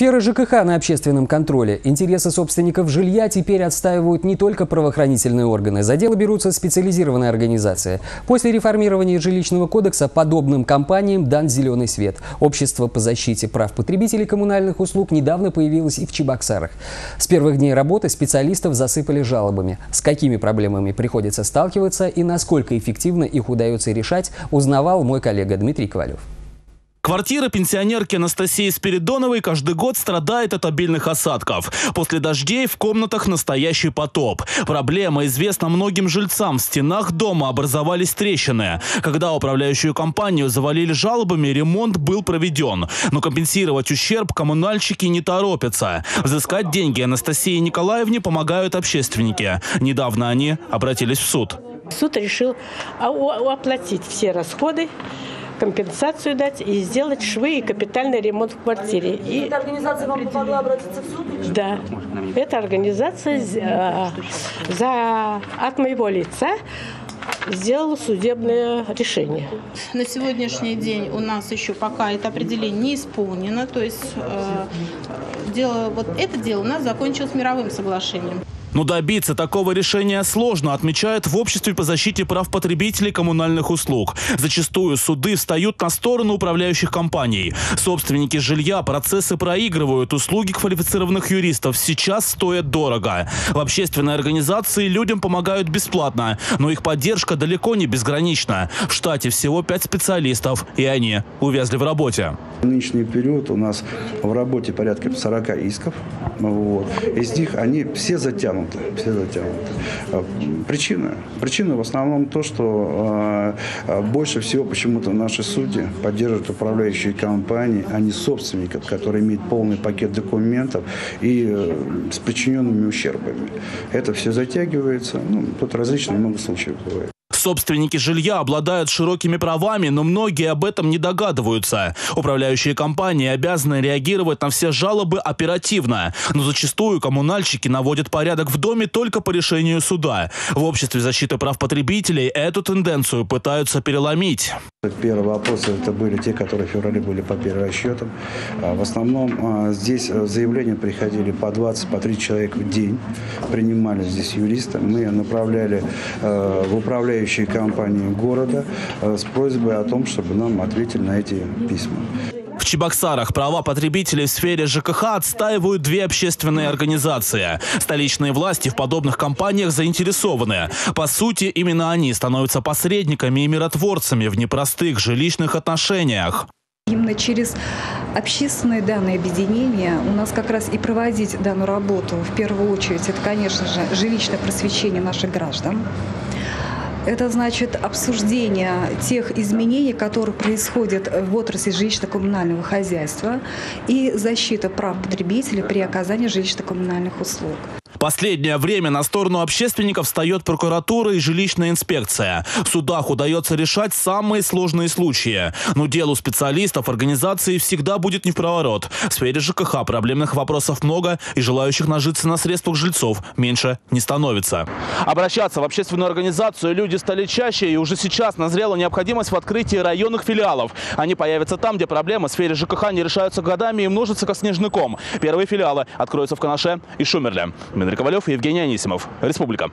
Сфера ЖКХ на общественном контроле. Интересы собственников жилья теперь отстаивают не только правоохранительные органы. За дело берутся специализированные организации. После реформирования жилищного кодекса подобным компаниям дан зеленый свет. Общество по защите прав потребителей коммунальных услуг недавно появилось и в Чебоксарах. С первых дней работы специалистов засыпали жалобами. С какими проблемами приходится сталкиваться и насколько эффективно их удается решать, узнавал мой коллега Дмитрий Ковалев. Квартира пенсионерки Анастасии Спиридоновой каждый год страдает от обильных осадков. После дождей в комнатах настоящий потоп. Проблема известна многим жильцам. В стенах дома образовались трещины. Когда управляющую компанию завалили жалобами, ремонт был проведен. Но компенсировать ущерб коммунальщики не торопятся. Взыскать деньги Анастасии Николаевне помогают общественники. Недавно они обратились в суд. Суд решил оплатить все расходы компенсацию дать и сделать швы и капитальный ремонт в квартире. И эта организация вам помогла обратиться в суд? Да. Эта организация за, за от моего лица сделала судебное решение. На сегодняшний день у нас еще пока это определение не исполнено, то есть э, дело, вот это дело у нас закончилось мировым соглашением. Но добиться такого решения сложно, отмечают в обществе по защите прав потребителей коммунальных услуг. Зачастую суды встают на сторону управляющих компаний. Собственники жилья процессы проигрывают, услуги квалифицированных юристов сейчас стоят дорого. В общественной организации людям помогают бесплатно, но их поддержка далеко не безгранична. В штате всего пять специалистов, и они увязли в работе. В нынешний период у нас в работе порядка 40 исков. Вот. Из них они все затянуты затянуты, все затянуты. А, причина? Причина в основном то, что а, а, больше всего почему-то наши судьи поддерживают управляющие компании, а не собственников, которые имеют полный пакет документов и э, с причиненными ущербами. Это все затягивается. Ну, тут различные много случаев бывает. Собственники жилья обладают широкими правами, но многие об этом не догадываются. Управляющие компании обязаны реагировать на все жалобы оперативно, но зачастую коммунальщики наводят порядок в доме только по решению суда. В обществе защиты прав потребителей эту тенденцию пытаются переломить. Первые вопросы это были те, которые в феврале были по перерасчетам. А в основном а, здесь э, заявления приходили по 20, по 30 человек в день. Принимали здесь юристы. Мы направляли э, в управляющие компании города э, с просьбой о том, чтобы нам ответили на эти письма. Чебоксарах права потребителей в сфере ЖКХ отстаивают две общественные организации. Столичные власти в подобных компаниях заинтересованы. По сути, именно они становятся посредниками и миротворцами в непростых жилищных отношениях. Именно через общественные данные объединения у нас как раз и проводить данную работу. В первую очередь, это, конечно же, жилищное просвещение наших граждан. Это значит обсуждение тех изменений, которые происходят в отрасли жилищно-коммунального хозяйства и защита прав потребителей при оказании жилищно-коммунальных услуг. Последнее время на сторону общественников встает прокуратура и жилищная инспекция. В судах удается решать самые сложные случаи. Но делу специалистов организации всегда будет не в проворот. В сфере ЖКХ проблемных вопросов много, и желающих нажиться на средствах жильцов меньше не становится. Обращаться в общественную организацию люди стали чаще, и уже сейчас назрела необходимость в открытии районных филиалов. Они появятся там, где проблемы в сфере ЖКХ не решаются годами и множатся как снежный ком. Первые филиалы откроются в Канаше и Шумерле. Дмитрий Ковалев и Евгений Анисимов. Республика.